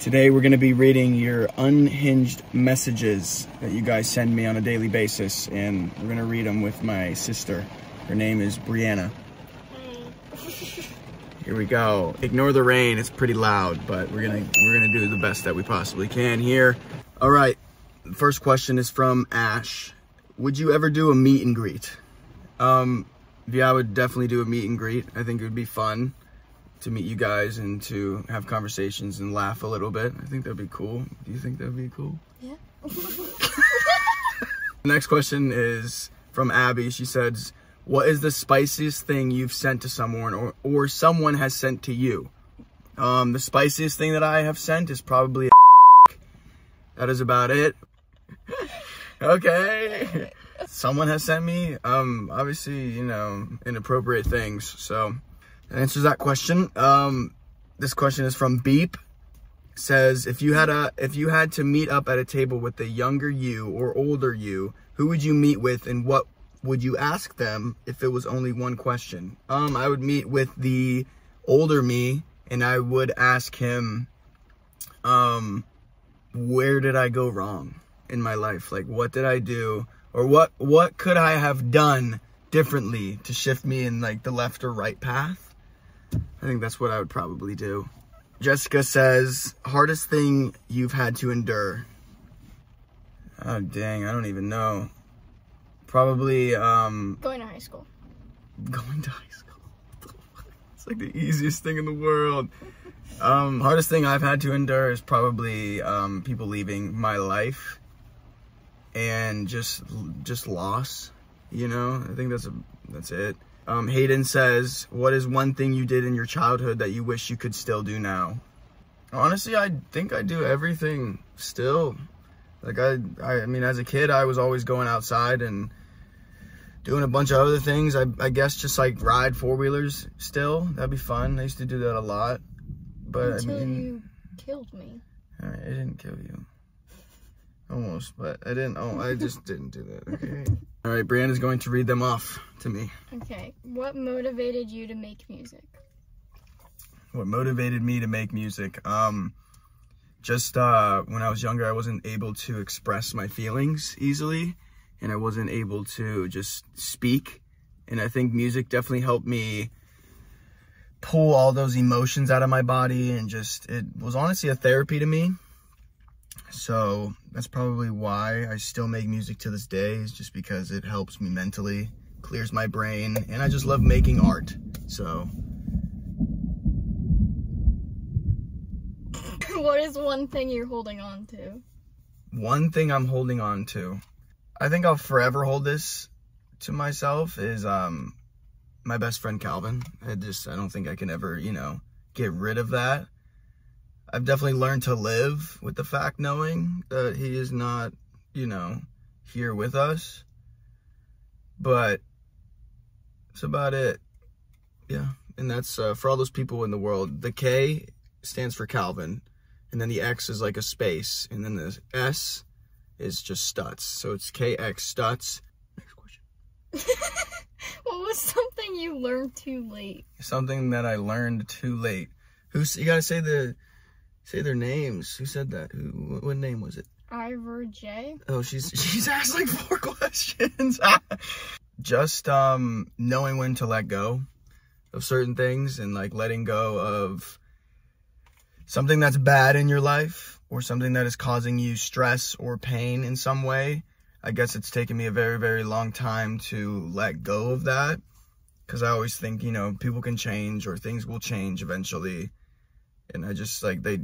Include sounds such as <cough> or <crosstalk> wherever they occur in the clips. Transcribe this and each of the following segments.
Today we're going to be reading your unhinged messages that you guys send me on a daily basis, and we're going to read them with my sister. Her name is Brianna. <laughs> Here we go. Ignore the rain; it's pretty loud, but we're gonna we're gonna do the best that we possibly can here. All right. First question is from Ash. Would you ever do a meet and greet? Um, yeah, I would definitely do a meet and greet. I think it would be fun to meet you guys and to have conversations and laugh a little bit. I think that'd be cool. Do you think that'd be cool? Yeah. <laughs> Next question is from Abby. She says, "What is the spiciest thing you've sent to someone or or someone has sent to you?" Um, the spiciest thing that I have sent is probably. <laughs> that is about it. <laughs> okay. Someone has sent me, um, obviously, you know, inappropriate things. So answers that question. Um, this question is from Beep. Says if you had a if you had to meet up at a table with a younger you or older you, who would you meet with and what would you ask them if it was only one question? Um, I would meet with the older me and I would ask him, um, where did I go wrong in my life? Like, what did I do, or what what could I have done differently to shift me in like the left or right path? I think that's what I would probably do. Jessica says, hardest thing you've had to endure. Oh dang, I don't even know. Probably um Going to high school. going to high school. <laughs> it's like the easiest thing in the world. Um, hardest thing I've had to endure is probably um, people leaving my life and just just loss. You know, I think that's a that's it. Um, Hayden says, "What is one thing you did in your childhood that you wish you could still do now?" Honestly, I think I do everything still. Like I, I, I mean, as a kid, I was always going outside and doing a bunch of other things. I, I guess just like ride four wheelers still. That'd be fun. I used to do that a lot. But Until I mean, you killed me. all right, it didn't kill you. Almost, but I didn't. Oh, I just didn't do that. Okay. <laughs> All right, Brianna's going to read them off to me. Okay. What motivated you to make music? What motivated me to make music? Um, just uh, when I was younger, I wasn't able to express my feelings easily, and I wasn't able to just speak. And I think music definitely helped me pull all those emotions out of my body, and just it was honestly a therapy to me. So that's probably why I still make music to this day, is just because it helps me mentally, clears my brain, and I just love making art. So <coughs> what is one thing you're holding on to? one thing I'm holding on to, I think I'll forever hold this to myself is um my best friend Calvin. I just I don't think I can ever, you know, get rid of that. I've definitely learned to live with the fact knowing that he is not, you know, here with us. But that's about it. Yeah. And that's uh, for all those people in the world. The K stands for Calvin and then the X is like a space, and then the S is just Stutz. So it's KX Stutz. Next question. <laughs> what was something you learned too late? Something that I learned too late. Who's you gotta say the say their names? Who said that? Who? What, what name was it? Ivor J. Oh, she's <laughs> she's asked like four <laughs> questions. <laughs> just um knowing when to let go of certain things and like letting go of something that's bad in your life or something that is causing you stress or pain in some way. I guess it's taken me a very, very long time to let go of that because I always think, you know, people can change or things will change eventually. And I just like, they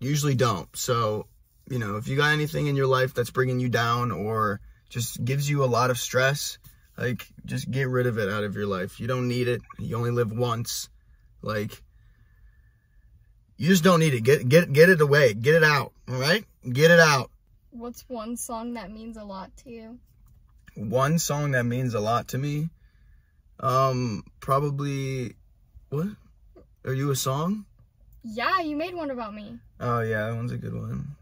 usually don't. So, you know, if you got anything in your life that's bringing you down or just gives you a lot of stress, like, just get rid of it out of your life. You don't need it. You only live once. Like, you just don't need it. Get get get it away. Get it out. All right? Get it out. What's one song that means a lot to you? One song that means a lot to me. Um, probably. What? Are you a song? Yeah, you made one about me. Oh yeah, that one's a good one.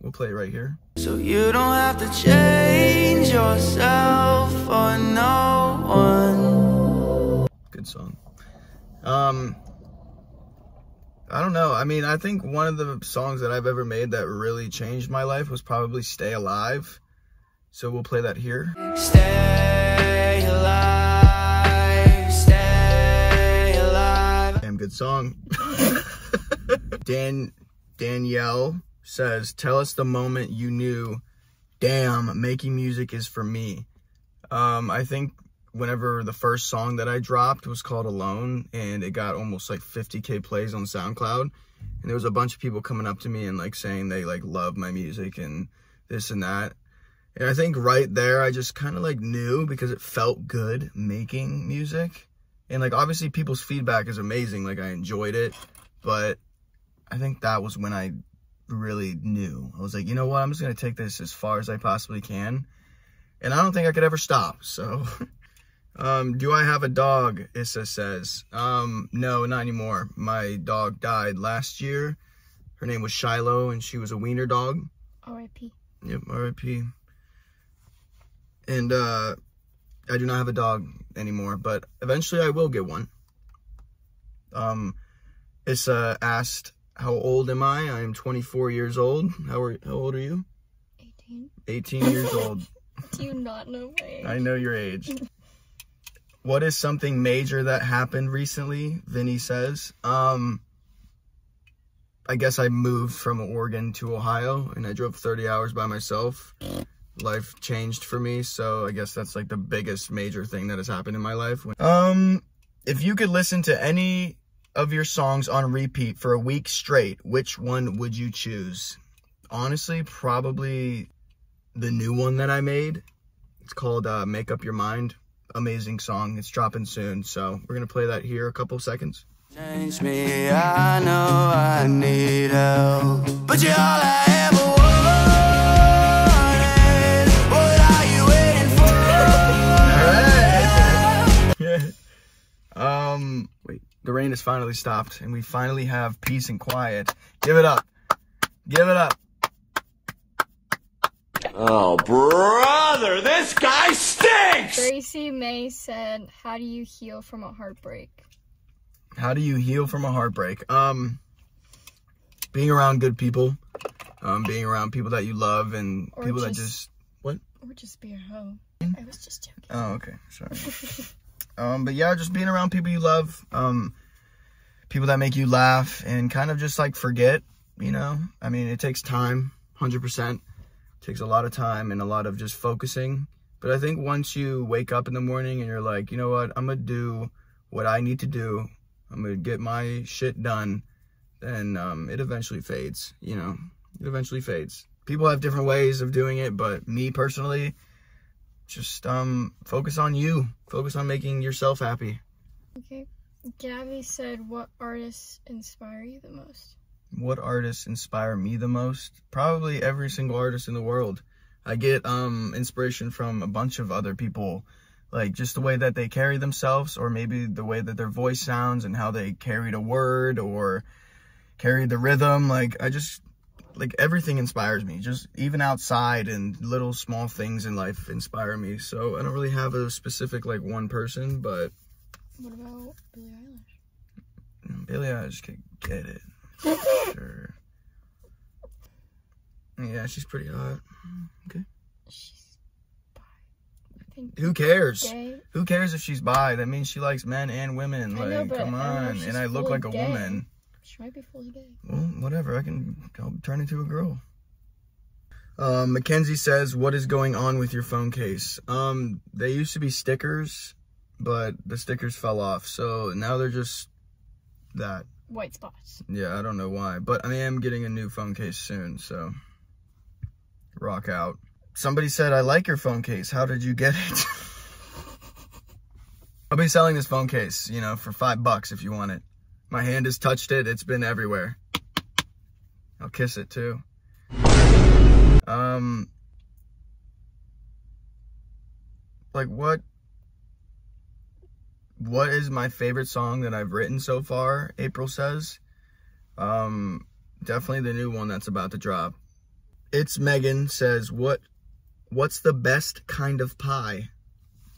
We'll play it right here. So you don't have to change yourself for no one. Good song. Um. I don't know. I mean, I think one of the songs that I've ever made that really changed my life was probably Stay Alive. So we'll play that here. Stay alive, stay alive. Damn good song. <laughs> Dan Danielle says, "Tell us the moment you knew, damn, making music is for me." Um, I think whenever the first song that I dropped was called Alone, and it got almost like 50k plays on SoundCloud, and there was a bunch of people coming up to me and like saying they like love my music and this and that. And I think right there, I just kind of like knew because it felt good making music. And like obviously people's feedback is amazing. Like I enjoyed it, but I think that was when I really knew. I was like, you know what? I'm just going to take this as far as I possibly can. And I don't think I could ever stop. <laughs> So, um, do I have a dog? Issa says, um, no, not anymore. My dog died last year. Her name was Shiloh and she was a wiener dog. R.I.P. Yep, RIP. And uh I do not have a dog anymore, but eventually I will get one. Um Issa asked how old am I? I am 24 years old. How are how old are you? 18. 18 years old. <laughs> Do you not know my age? I know your age. What is something major that happened recently? Vinny says. Um I guess I moved from Oregon to Ohio and I drove 30 hours by myself. Life changed for me, so I guess that's like the biggest major thing that has happened in my life. Um if you could listen to any of your songs on repeat for a week straight, which one would you choose? Honestly, probably the new one that I made. It's called uh, Make Up Your Mind. Amazing song. It's dropping soon. So we're going to play that here a couple seconds. Change me, I know I need help. But you're all I ever um, wait. The rain has finally stopped and we finally have peace and quiet. Give it up. Give it up. Oh, brother, this guy stinks! Gracie May said, How do you heal from a heartbreak? How do you heal from a heartbreak? Um, being around good people, um, being around people that you love and Or people that just- just what? Or just be a hoe. I was just joking. Oh, okay. Sorry. <laughs> um, but yeah, just being around people you love, um, people that make you laugh and kind of just like forget, you know? I mean, it takes time, 100%. It takes a lot of time and a lot of just focusing. But I think once you wake up in the morning and you're like, you know what, I'm going to do what I need to do, I'm going to get my shit done, then um, it eventually fades, you know? It eventually fades. People have different ways of doing it, but me personally, just um focus on you. Focus on making yourself happy. Okay. Gabby said, What artists inspire you the most? what artists inspire me the most? Probably every single artist in the world. I get um inspiration from a bunch of other people. Like just the way that they carry themselves or maybe the way that their voice sounds and how they carried a word or carried the rhythm. Like i just like everything inspires me just even outside and little small things in life inspire me so i don't really have a specific like one person but What about Billie Eilish? Mm, Billie Eilish could get it. <laughs> sure. Yeah, she's pretty hot. Okay. She's bi. I think Who cares? gay. Who cares if she's bi? That means she likes men and women. I Like, know, come I don't know if on. And I look like a gay. woman. She might be fully gay. Well, whatever. I can I'll turn into a girl. Um, Mackenzie says, "What is going on with your phone case?" Um, they used to be stickers, but the stickers fell off, so now they're just that. White spots. Yeah, I don't know why, but I am getting a new phone case soon, so rock out. Somebody said, I like your phone case. How did you get it? <laughs> I'll be selling this phone case, you know, for five bucks if you want it. My hand has touched it. It's been everywhere. I'll kiss it too. Um, like what what is my favorite song that I've written so far? April says. Um, definitely the new one that's about to drop. It's Megan says, "What, what's the best kind of pie?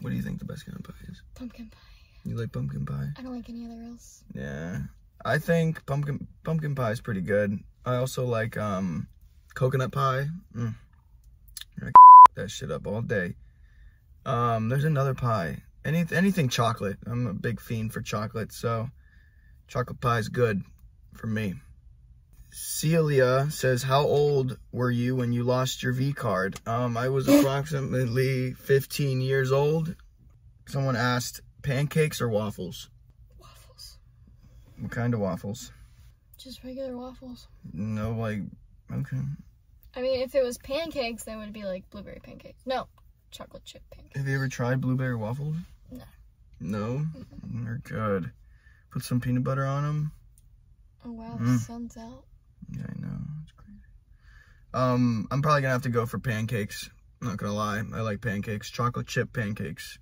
What do you think the best kind of pie is? Pumpkin pie. You like pumpkin pie? I don't like any other else. Yeah, I think pumpkin pumpkin pie is pretty good. I also like um coconut pie. Mm. I <laughs> that shit up all day. Um, there's another pie. Any anything chocolate. I'm a big fiend for chocolate, so chocolate pie is good for me. Celia says, "How old were you when you lost your V card?" Um, I was <laughs> approximately 15 years old. Someone asked, "Pancakes or waffles?" Waffles. What kind of waffles? Just regular waffles. No, like, okay. I mean, if it was pancakes, then it would be like blueberry pancakes. No, chocolate chip pancakes. Have you ever tried blueberry waffles? No. No? They're good. Put some peanut butter on them. Oh wow, Mm. the sun's out. Yeah, I know. It's crazy. Um, I'm probably gonna have to go for pancakes. Not gonna lie. I like pancakes. Chocolate chip pancakes.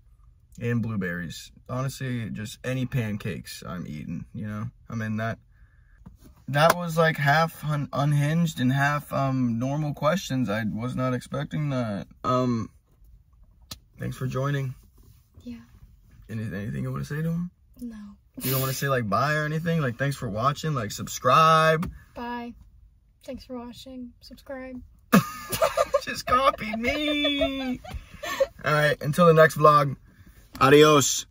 And blueberries. Honestly, just any pancakes I'm eating, you know? I'm in that. That was like half un- unhinged and half um normal questions. I was not expecting that. Um thanks for joining. Yeah. Any- anything you want to say to him? No. You don't want to say like bye or anything? Like thanks for watching, like subscribe. Bye. Thanks for watching. Subscribe. <laughs> Just copy me. All right, until the next vlog. Adiós.